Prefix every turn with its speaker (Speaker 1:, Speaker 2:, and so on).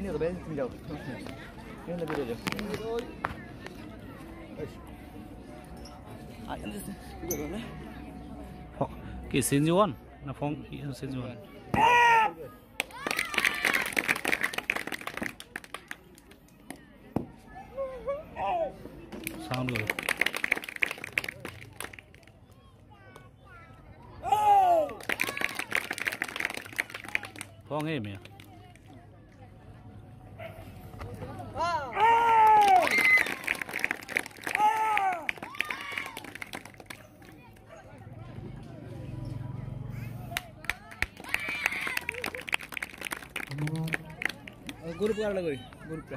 Speaker 1: Ini udah beres tinggal. Ini lebih dulu. Ah,
Speaker 2: kỳ xin du là phong kỳ xin du sao được phong em à
Speaker 1: group गर्नु गरी ग्रुप